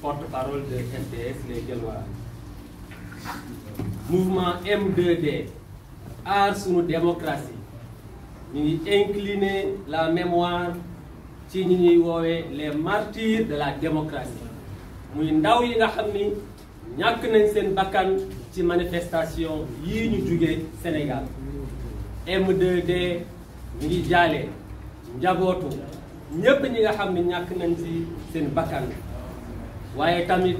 porte-parole de FDS Les Guelwaars mouvement M2D aar sunu démocratie ñu ngi incliner la mémoire ci ñi ñuy woowee les martyrs de la démocratie muy ndaw yi nga xam ni ñàkk nañ seen bakkan ci manifestation yii ñu jugee Sénégal M2D ñu ngi jaale njabootu ñépp ñi nga xam ne ñàkk nañ ci seen bakkan waaye tamit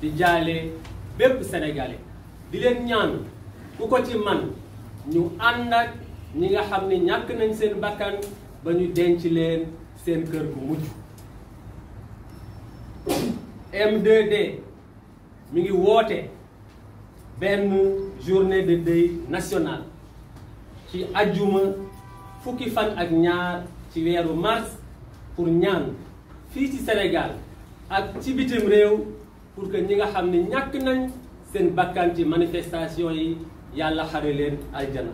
di jaale bépp sénégalais di leen ñaan ku ko ci man ñu ànd ak ñi nga xam ne ñàkk nañ seen bakkan ba ñu denc leen seen kër gu mujj m mi ngi woote benn journée de deuil national ci ajjuma fukki fan ak ñaar ci weeru mars pour ñaan fii ci Sénégal ak ci bitim réew pour que ñi nga xam ne ñàkk nañ seen bakkan ci manifestation yi yàlla xare leen aljana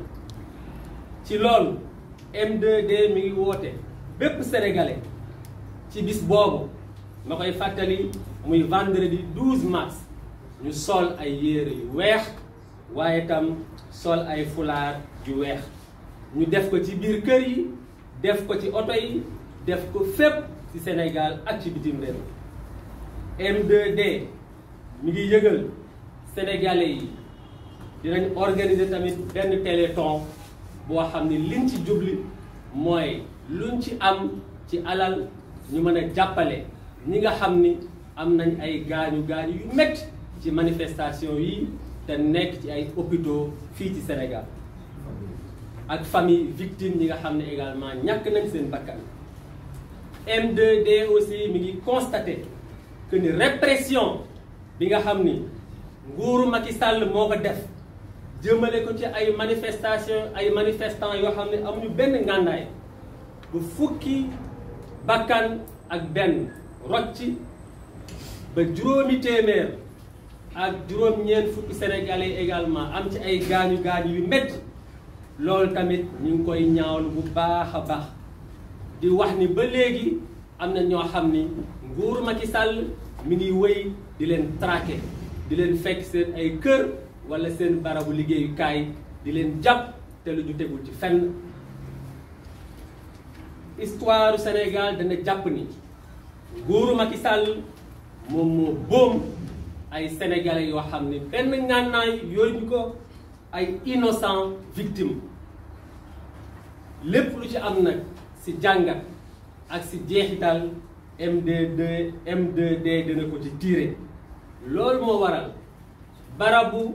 ci loolu M2D mi ngi woote bépp sénégalais ci bis boobu ma koy fàttali muy vendredi 12 mars ñu sol ay yére yu weex waaye tam sol ay fulaar yu weex ñu def ko ci biir kër yi def ko ci oto yi def ko fépp ci Sénégal ak ci bitim réew M2D mi ngi yëgal sénégalais yi dinañ organiser tamit benn téléthon boo xam ne liñ ci jubli mooy luñ ci am ci alal ñu mën a jàppale ñi nga xam ni am nañ ay gaañu gaañu yu métti ci manifestation yi te nekk ci ay hôpitaux fii ci Sénégal ak famille victime ñi nga xam ne également ñàkk nañ seen bakkan m 2 aussi mi ngi constaté que ni répression bi nga xam ni nguuru Macky Sall moo ko def jëmale ko ci ay manifestation ay manifestants yoo xam ne amuñu benn ngàndaay bu fukki bakkan ak benn rocci ba juróomi téeméer ak juróom-ñeent fukki sénégalais également am ci ay gaañu gaañu yu métti loolu tamit ñu ngi koy ñaawlu bu baax a baax di wax ni ba léegi am na ñoo xam ni nguuru Macky Sall mi ngi wéy di leen traqué di leen fekk seen ay kër wala seen barabu liggéeyukaay di leen jàpp te lu ñu tegul ci fenn histoire Sénégal dana jàpp ni nguuru Macky Sall moom moo boom ay sénégalais yoo xam ne benn ngànnaay yooyu ñu ko ay innocent victime lépp lu ci am nag si jàngat ak si jeexital MD2 M2D dina ko ci tiire loolu moo waral barabu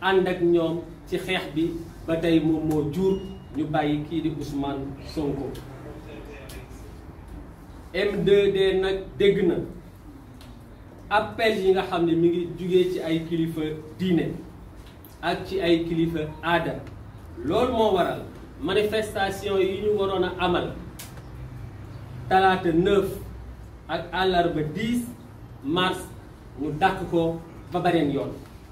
ànd ak ñoom ci xeex bi ba tey moom moo jur ñu bàyyi kii di Ousmane Sonko m de nag dégg na appel yi nga xam ne mi ngi jugee ci ay kilifa diine ak ci ay kilifa aada loolu moo waral manifestation yi ñu waroon a amal talaata 9 ak àllarba 10 mars ñu dàq ko ba beneen yoon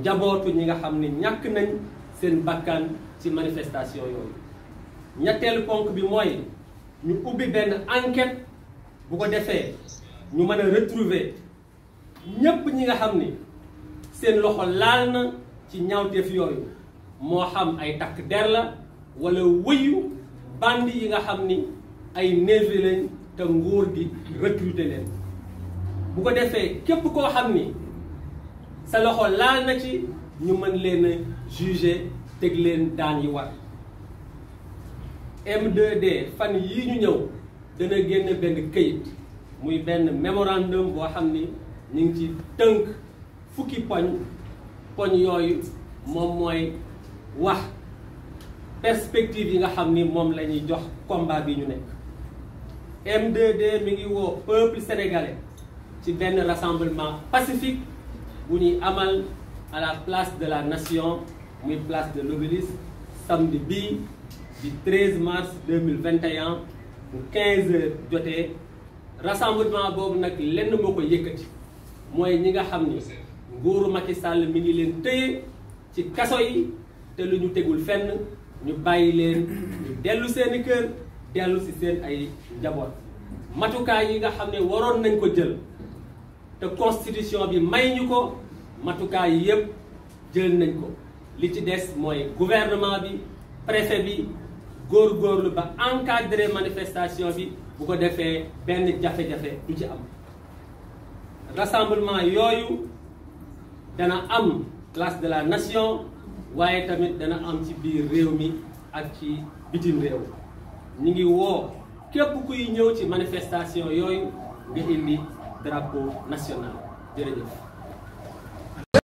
njabootu ñi nga xam ne ñàkk nañ seen bakkan ci manifestation yooyu ñetteelu ponk bi mooy ñu ubbi benn enquête bu ko defee ñu mën a retrouver ñépp ñi nga xam ni seen loxo laal na ci ñaawteef yooyu moo xam ay takk der la wala wëyu bandi yi nga xam ni ay nervi lañ te nguur gi recruter leen bu ko defee képp koo xam ni sa loxo laal na ci ñu mën leen a juger teg leen daan yi war m fan yii ñu ñëw dana génn benn këyit muy benn mémorandum boo xam ni ñu ngi ci tënk fukki poñ poñ yooyu moom mooy wax perspective yi nga xam ni moom la ñuy jox combat bi ñu nekk m 2 mi ngi woo peuple sénégalais ci benn rassemblement pacifique bu ñuy amal à la place de la nation muy place de l'Obélisque samedi bii du 13 mars 2021 bu 15 heures jotee rassemblement boobu nag lenn moo ko yëkkati mooy ñi nga xam ni nguuru Macky Sall mi ngi leen tëye ci kaso yi te lu ñu tegul fenn ñu bàyyi leen ñu dellu seeni kër dellu si seen ay njaboot matukaay yi nga xam ne waroon nañ ko jël te constitution bi may ñu ko matukaay yi yëpp jël nañ ko li ci des mooy gouvernement bi préfet bi góorgóorlu ba encadrer manifestation bi bu ko defee benn jafe-jafe du ci am rassemblement yooyu dana am place de la nation waaye tamit dana am ci biir réew mi ak ci bitim réew ñu ngi woo képp kuy ñëw ci manifestation yooyu nga indi drapeau national jërëjëf